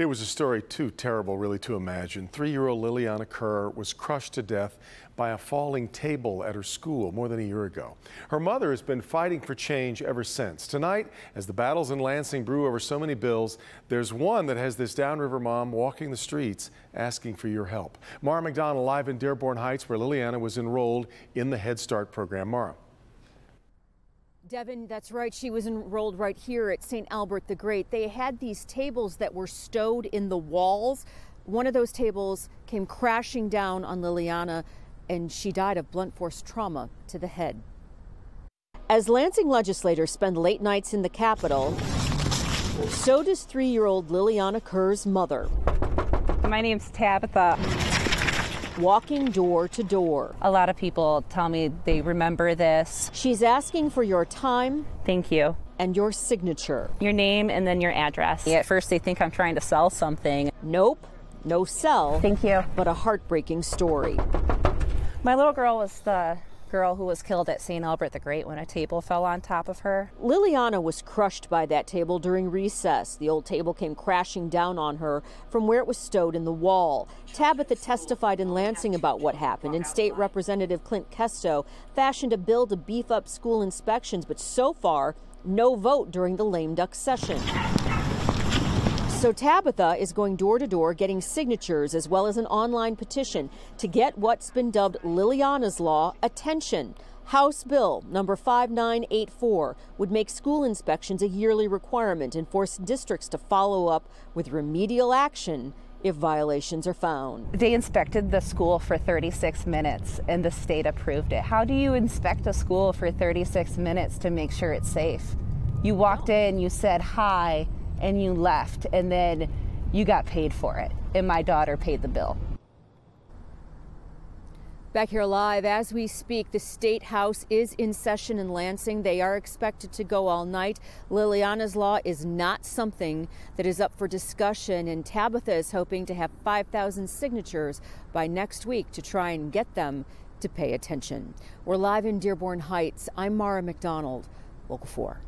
It was a story too terrible, really, to imagine. Three year old Lilliana Kerr was crushed to death by a falling table at her school more than a year ago. Her mother has been fighting for change ever since. Tonight, as the battles in Lansing brew over so many bills, there's one that has this downriver mom walking the streets asking for your help. Mara McDonald live in Dearborn Heights, where Lilliana was enrolled in the Head Start program. Mara. Devin, that's right. She was enrolled right here at St. Albert the Great. They had these tables that were stowed in the walls. One of those tables came crashing down on Lilliana, and she died of blunt force trauma to the head. As Lansing legislators spend late nights in the Capitol, so does three year old Lilliana Kerr's mother. My name's Tabitha walking door to door. A lot of people tell me they remember this. She's asking for your time. Thank you. And your signature. Your name and then your address. At first, they think I'm trying to sell something. Nope, no sell. Thank you. But a heartbreaking story. My little girl was the girl who was killed at St. Albert the Great when a table fell on top of her. Lilliana was crushed by that table during recess. The old table came crashing down on her from where it was stowed in the wall. Tabitha testified in Lansing about what happened, and State Representative Klint Kesto fashioned a bill to beef up school inspections, but so far, no vote during the lame duck session. So Tabitha is going door to door getting signatures as well as an online petition to get what's been dubbed Lilliana's Law attention. House Bill number 5984 would make school inspections a yearly requirement and force districts to follow up with remedial action if violations are found. They inspected the school for 36 minutes and the state approved it. How do you inspect a school for 36 minutes to make sure it's safe? You walked in, you said hi, and you left and then you got paid for it and my daughter paid the bill. Back here live as we speak, the State House is in session in Lansing. They are expected to go all night. Lilliana's Law is not something that is up for discussion, and Tabitha is hoping to have 5,000 signatures by next week to try and get them to pay attention. We're live in Dearborn Heights. I'm Mara McDonald, Local 4.